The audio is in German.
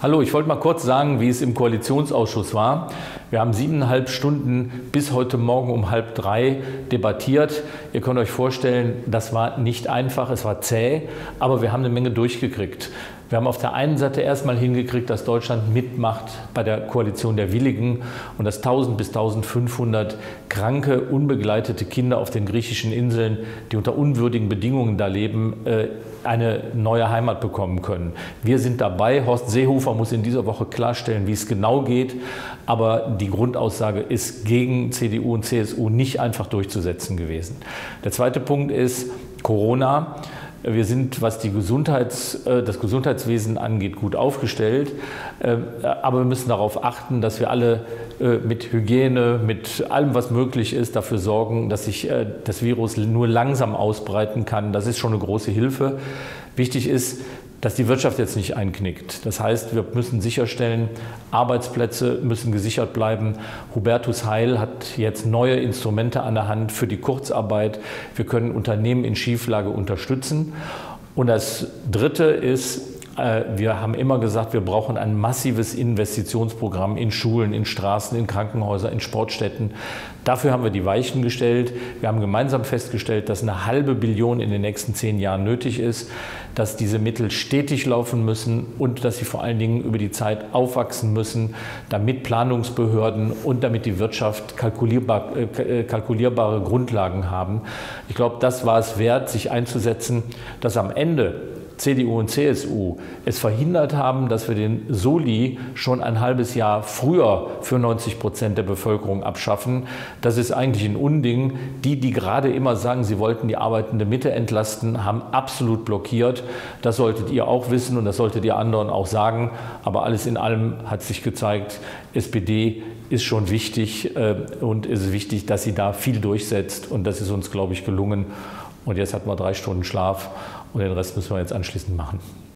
Hallo, ich wollte mal kurz sagen, wie es im Koalitionsausschuss war. Wir haben siebeneinhalb Stunden bis heute Morgen um halb drei debattiert. Ihr könnt euch vorstellen, das war nicht einfach, es war zäh, aber wir haben eine Menge durchgekriegt. Wir haben auf der einen Seite erstmal hingekriegt, dass Deutschland mitmacht bei der Koalition der Willigen und dass 1000 bis 1500 kranke, unbegleitete Kinder auf den griechischen Inseln, die unter unwürdigen Bedingungen da leben, äh, eine neue Heimat bekommen können. Wir sind dabei. Horst Seehofer muss in dieser Woche klarstellen, wie es genau geht. Aber die Grundaussage ist gegen CDU und CSU nicht einfach durchzusetzen gewesen. Der zweite Punkt ist Corona. Wir sind, was die Gesundheits, äh, das Gesundheitswesen angeht, gut aufgestellt. Ähm, aber wir müssen darauf achten, dass wir alle äh, mit Hygiene, mit allem, was möglich ist, dafür sorgen, dass sich äh, das Virus nur langsam ausbreiten kann. Das ist schon eine große Hilfe. Wichtig ist, dass die Wirtschaft jetzt nicht einknickt. Das heißt, wir müssen sicherstellen, Arbeitsplätze müssen gesichert bleiben. Hubertus Heil hat jetzt neue Instrumente an der Hand für die Kurzarbeit. Wir können Unternehmen in Schieflage unterstützen. Und das Dritte ist, wir haben immer gesagt, wir brauchen ein massives Investitionsprogramm in Schulen, in Straßen, in Krankenhäuser, in Sportstätten. Dafür haben wir die Weichen gestellt. Wir haben gemeinsam festgestellt, dass eine halbe Billion in den nächsten zehn Jahren nötig ist, dass diese Mittel stetig laufen müssen und dass sie vor allen Dingen über die Zeit aufwachsen müssen, damit Planungsbehörden und damit die Wirtschaft kalkulierbar, äh, kalkulierbare Grundlagen haben. Ich glaube, das war es wert, sich einzusetzen, dass am Ende CDU und CSU es verhindert haben, dass wir den Soli schon ein halbes Jahr früher für 90 Prozent der Bevölkerung abschaffen. Das ist eigentlich ein Unding. Die, die gerade immer sagen, sie wollten die arbeitende Mitte entlasten, haben absolut blockiert. Das solltet ihr auch wissen und das solltet ihr anderen auch sagen. Aber alles in allem hat sich gezeigt, SPD ist schon wichtig äh, und es ist wichtig, dass sie da viel durchsetzt. Und das ist uns, glaube ich, gelungen. Und jetzt hatten wir drei Stunden Schlaf und den Rest müssen wir jetzt anschließend machen.